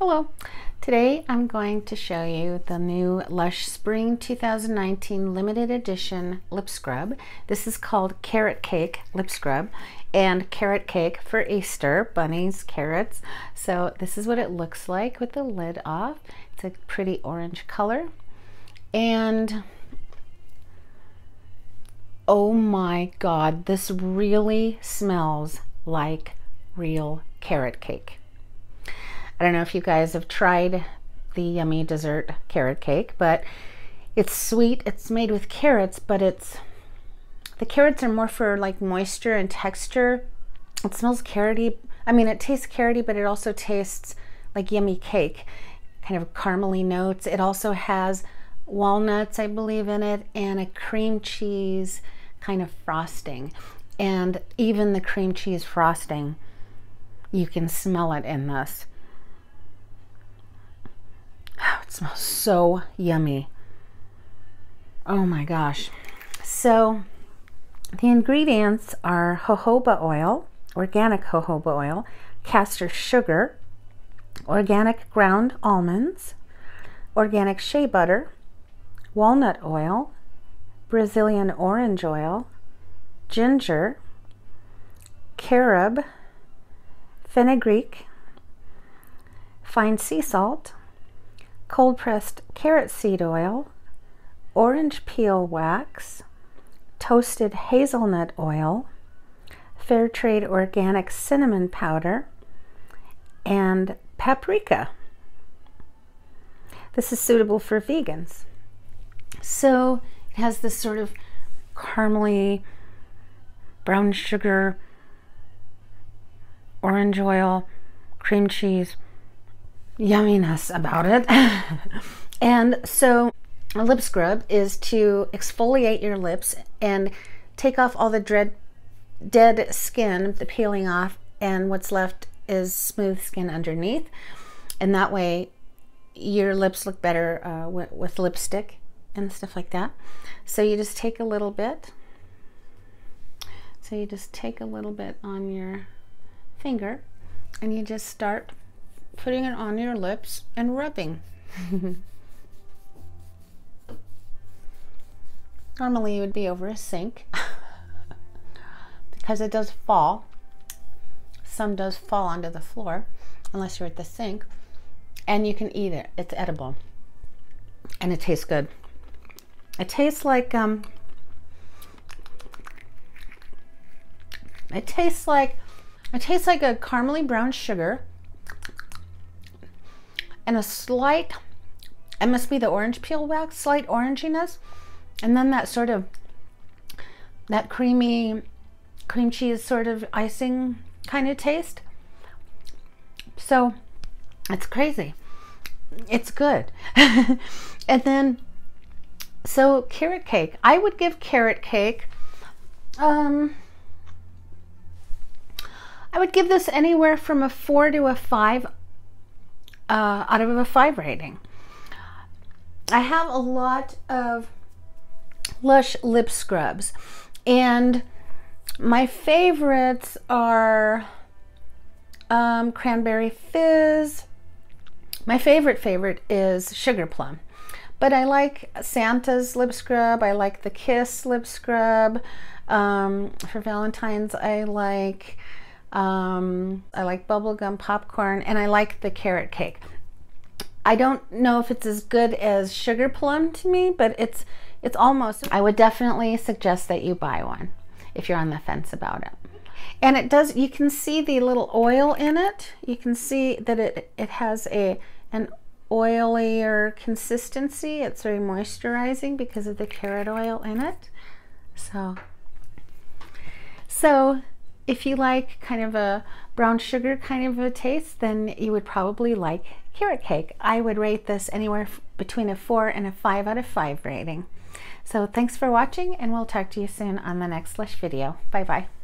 Hello. Today I'm going to show you the new Lush Spring 2019 limited edition lip scrub. This is called Carrot Cake Lip Scrub and Carrot Cake for Easter, bunnies, carrots. So this is what it looks like with the lid off. It's a pretty orange color. And oh my god, this really smells like real carrot cake. I don't know if you guys have tried the yummy dessert carrot cake, but it's sweet. It's made with carrots, but it's the carrots are more for like moisture and texture. It smells carroty. I mean, it tastes carroty, but it also tastes like yummy cake, kind of caramely notes. It also has walnuts, I believe, in it, and a cream cheese kind of frosting. And even the cream cheese frosting, you can smell it in this. It smells so yummy. Oh my gosh. So the ingredients are jojoba oil, organic jojoba oil, caster sugar, organic ground almonds, organic shea butter, walnut oil, Brazilian orange oil, ginger, carob, fenugreek, fine sea salt, cold pressed carrot seed oil, orange peel wax, toasted hazelnut oil, fair trade organic cinnamon powder, and paprika. This is suitable for vegans. So it has this sort of caramely brown sugar, orange oil, cream cheese, yumminess about it. and so a lip scrub is to exfoliate your lips and take off all the dread, dead skin, the peeling off, and what's left is smooth skin underneath. And that way your lips look better uh, with, with lipstick and stuff like that. So you just take a little bit. So you just take a little bit on your finger and you just start putting it on your lips and rubbing. Normally you would be over a sink because it does fall. Some does fall onto the floor unless you're at the sink and you can eat it. It's edible and it tastes good. It tastes like um it tastes like it tastes like a caramely brown sugar and a slight, it must be the orange peel wax, slight oranginess. And then that sort of, that creamy, cream cheese sort of icing kind of taste. So it's crazy. It's good. and then, so carrot cake. I would give carrot cake, um, I would give this anywhere from a four to a five uh, out of a five rating. I have a lot of Lush lip scrubs and my favorites are um, Cranberry Fizz. My favorite favorite is Sugar Plum. But I like Santa's lip scrub. I like the Kiss lip scrub. Um, for Valentine's, I like um, I like bubblegum popcorn and I like the carrot cake. I don't know if it's as good as sugar plum to me, but it's it's almost. I would definitely suggest that you buy one if you're on the fence about it. And it does, you can see the little oil in it. You can see that it, it has a an oilier consistency. It's very moisturizing because of the carrot oil in it. So, so if you like kind of a brown sugar kind of a taste, then you would probably like carrot cake. I would rate this anywhere between a four and a five out of five rating. So thanks for watching and we'll talk to you soon on the next Lush video. Bye bye.